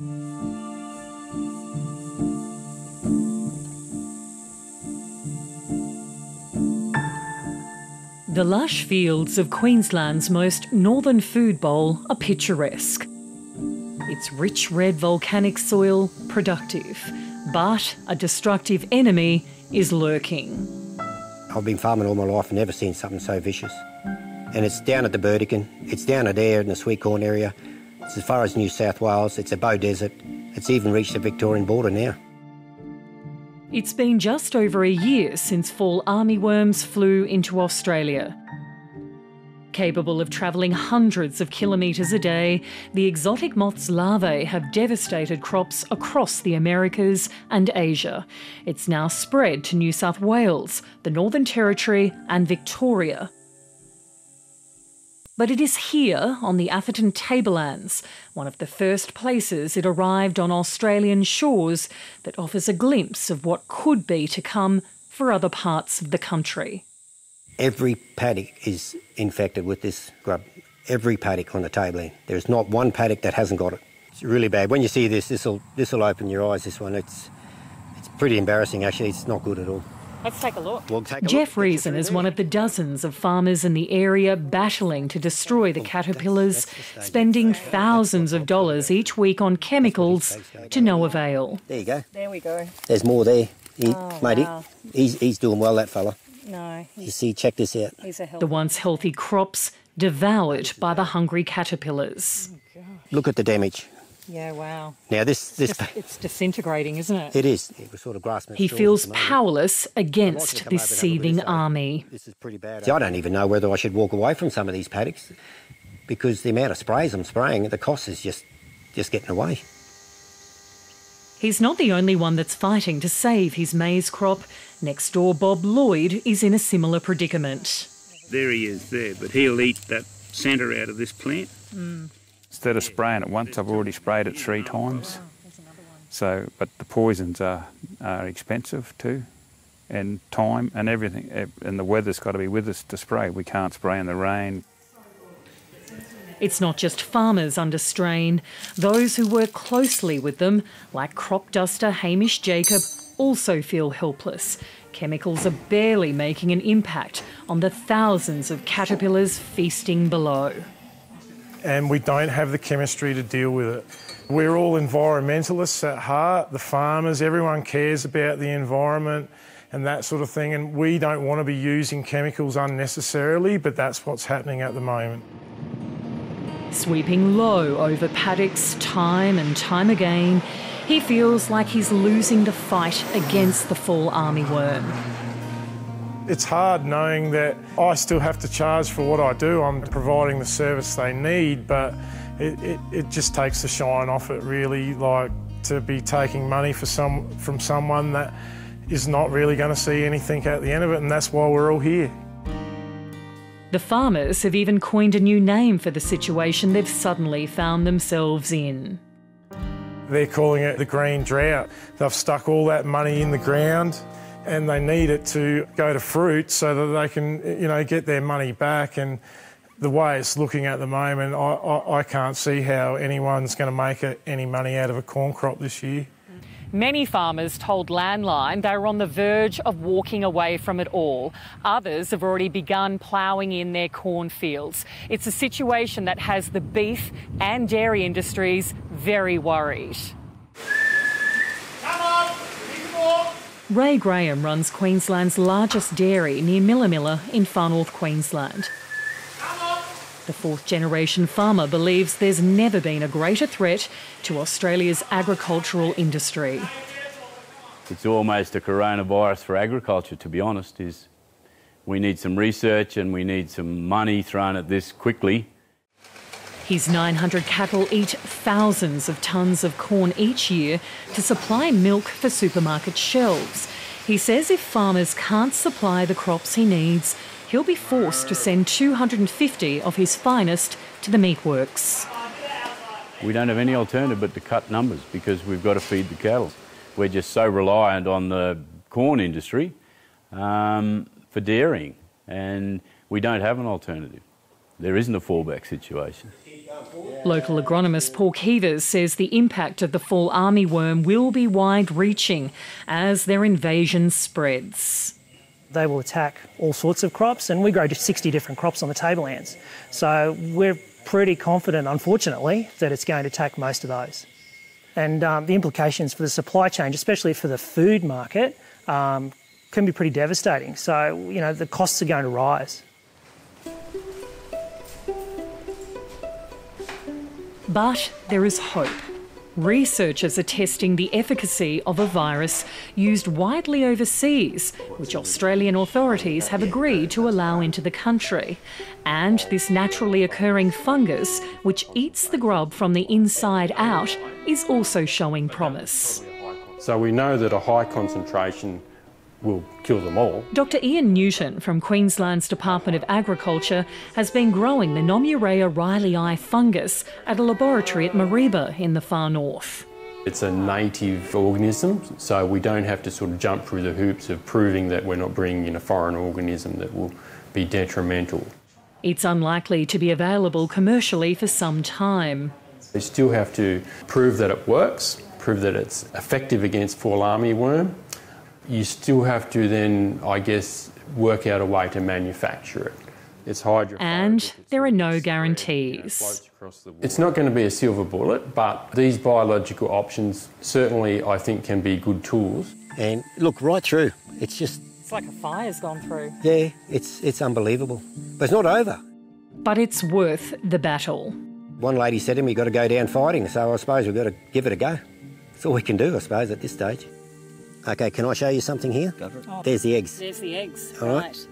The lush fields of Queensland's most northern food bowl are picturesque. Its rich red volcanic soil productive, but a destructive enemy is lurking. I've been farming all my life and never seen something so vicious. And it's down at the Burdekin, it's down at there in the sweet corn area. It's as far as New South Wales, it's a Bow Desert. It's even reached the Victorian border now. It's been just over a year since fall armyworms flew into Australia. Capable of travelling hundreds of kilometres a day, the exotic moth's larvae have devastated crops across the Americas and Asia. It's now spread to New South Wales, the Northern Territory, and Victoria. But it is here, on the Atherton Tablelands, one of the first places it arrived on Australian shores, that offers a glimpse of what could be to come for other parts of the country. Every paddock is infected with this grub. Every paddock on the tableland. There's not one paddock that hasn't got it. It's really bad. When you see this, this will this will open your eyes. This one, it's it's pretty embarrassing. Actually, it's not good at all. Let's take a look. Well, take a Jeff look. Reason is one of the dozens of farmers in the area battling to destroy the oh, caterpillars, spending thousands of dollars each week on chemicals to no avail. There you go. There we go. There's more there. He, Oh, mate, he- wow. he's he's doing well. That fella. No, You see, check this out. he's a. The once healthy crops devoured by the hungry caterpillars. Oh, look at the damage. Yeah, wow. Now this this Just, it's disintegrating, isn't it? it is. It was sort of grasping. He feels at the moment. powerless against this over and have a look at seething this, army. This is pretty bad. See, I don't even know whether I should walk away from some of these paddocks because the amount of sprays I'm spraying, the cost is just just getting away. He's not the only one that's fighting to save his maize crop. Next door, Bob Lloyd is in a similar predicament. There he is there, but he'll eat that centre out of this plant. Hmm. Instead of spraying it once, I've already sprayed it three times. So, but the poisons are, are expensive too, and time and everything. And the weather's got to be with us to spray. We can't spray in the rain. It's not just farmers under strain. Those who work closely with them, like crop duster Hamish Jacob, also feel helpless. Chemicals are barely making an impact on the thousands of caterpillars feasting below. And we don't have the chemistry to deal with it. We're all environmentalists at heart, the farmers, everyone cares about the environment and that sort of thing, and we don't want to be using chemicals unnecessarily, but that's what's happening at the moment. Sweeping low over paddocks time and time again, he feels like he's losing the fight against the fall armyworm. It's hard knowing that I still have to charge for what I do. I'm providing the service they need, but it, it, it just takes the shine off it really, like to be taking money for some, from someone that is not really going to see anything at the end of it, and that's why we're all here. The farmers have even coined a new name for the situation they've suddenly found themselves in. They're calling it the green drought. They've stuck all that money in the ground and they need it to go to fruit so that they can, you know, get their money back. And the way it's looking at the moment, I, I, I can't see how anyone's going to make any money out of a corn crop this year. Many farmers told Landline they were on the verge of walking away from it all. Others have already begun ploughing in their cornfields. It's a situation that has the beef and dairy industries very worried. Ray Graham runs Queensland's largest dairy near Millaa Millaa in far north Queensland. The fourth generation farmer believes there's never been a greater threat to Australia's agricultural industry. It's almost a coronavirus for agriculture, to be honest. Is we need some research and we need some money thrown at this quickly. His 900 cattle eat thousands of tonnes of corn each year to supply milk for supermarket shelves. He says if farmers can't supply the crops he needs, he'll be forced to send 250 of his finest to the meatworks. We don't have any alternative but to cut numbers because we've got to feed the cattle. We're just so reliant on the corn industry um, for dairying, and we don't have an alternative. There isn't a fallback situation. Local agronomist Paul Keevers says the impact of the fall armyworm will be wide reaching as their invasion spreads. They will attack all sorts of crops, and we grow 60 different crops on the tablelands. So we're pretty confident, unfortunately, that it's going to attack most of those. And um, the implications for the supply chain, especially for the food market, um, can be pretty devastating. So, you know, the costs are going to rise. But there is hope. Researchers are testing the efficacy of a virus used widely overseas, which Australian authorities have agreed to allow into the country. And this naturally occurring fungus, which eats the grub from the inside out, is also showing promise. So we know that a high concentration will kill them all. Dr Ian Newton from Queensland's Department of Agriculture has been growing the Nomuraea rileyi fungus at a laboratory at Mareeba in the far north. It's a native organism, so we don't have to sort of jump through the hoops of proving that we're not bringing in a foreign organism that will be detrimental. It's unlikely to be available commercially for some time. We still have to prove that it works, prove that it's effective against fall armyworm, you still have to then, I guess, work out a way to manufacture it. It's hydrophobic. And there are no guarantees. It's not going to be a silver bullet, but these biological options certainly, I think, can be good tools. And look right through. It's just. It's like a fire's gone through. Yeah, it's it's unbelievable. But it's not over. But it's worth the battle. One lady said to me, "You've got to go down fighting." So I suppose we've got to give it a go. That's all we can do, I suppose, at this stage. Okay, can I show you something here? Oh, There's the eggs. There's the eggs. All right. right.